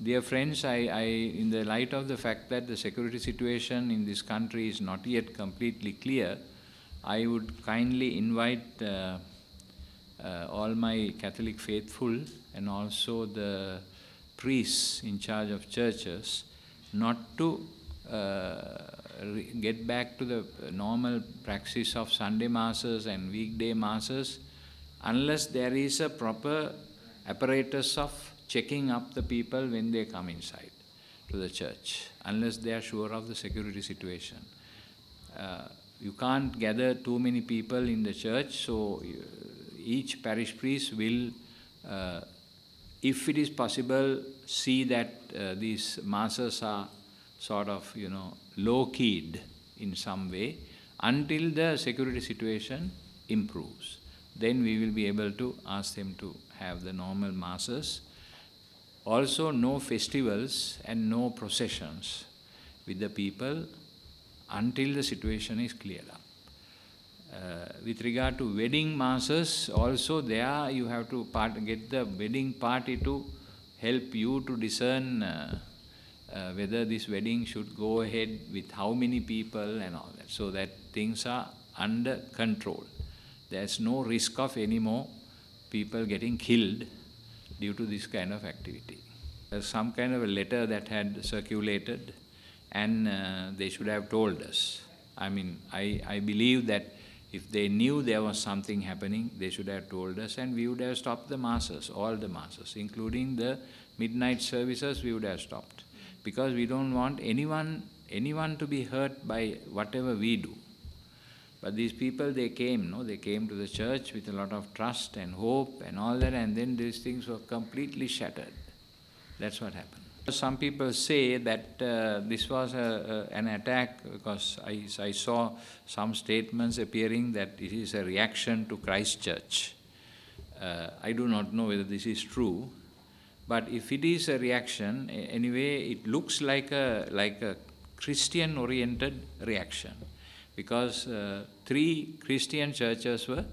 Dear friends, I, I, in the light of the fact that the security situation in this country is not yet completely clear, I would kindly invite uh, uh, all my Catholic faithful and also the priests in charge of churches not to uh, get back to the normal practice of Sunday masses and weekday masses unless there is a proper apparatus of checking up the people when they come inside to the church, unless they are sure of the security situation. Uh, you can't gather too many people in the church, so uh, each parish priest will, uh, if it is possible, see that uh, these masses are sort of, you know, low-keyed in some way until the security situation improves. Then we will be able to ask them to have the normal masses also no festivals and no processions with the people until the situation is cleared up. Uh, with regard to wedding masses, also there you have to part, get the wedding party to help you to discern uh, uh, whether this wedding should go ahead with how many people and all that, so that things are under control. There's no risk of any more people getting killed due to this kind of activity. Some kind of a letter that had circulated and uh, they should have told us. I mean, I, I believe that if they knew there was something happening, they should have told us and we would have stopped the masses, all the masses, including the midnight services, we would have stopped. Because we don't want anyone, anyone to be hurt by whatever we do. But these people, they came, no? They came to the church with a lot of trust and hope and all that, and then these things were completely shattered. That's what happened. Some people say that uh, this was a, a, an attack because I, I saw some statements appearing that it is a reaction to Christchurch. Uh, I do not know whether this is true, but if it is a reaction, anyway, it looks like a, like a Christian-oriented reaction because uh, three Christian churches were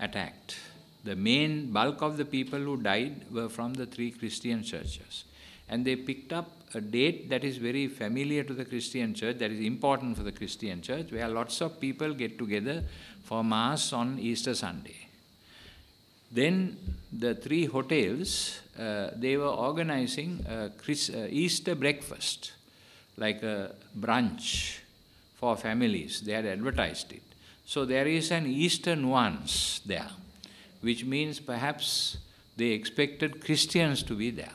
attacked. The main bulk of the people who died were from the three Christian churches. And they picked up a date that is very familiar to the Christian church, that is important for the Christian church, where lots of people get together for Mass on Easter Sunday. Then the three hotels, uh, they were organizing Chris, uh, Easter breakfast, like a brunch for families. They had advertised it. So there is an Eastern nuance there, which means perhaps they expected Christians to be there.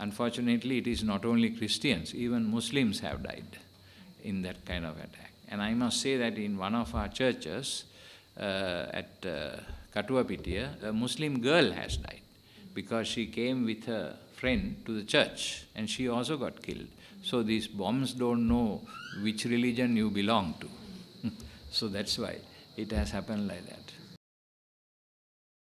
Unfortunately, it is not only Christians, even Muslims have died in that kind of attack. And I must say that in one of our churches uh, at uh, Katuwapitiya, a Muslim girl has died because she came with her friend to the church and she also got killed. So these bombs don't know which religion you belong to. so that's why it has happened like that.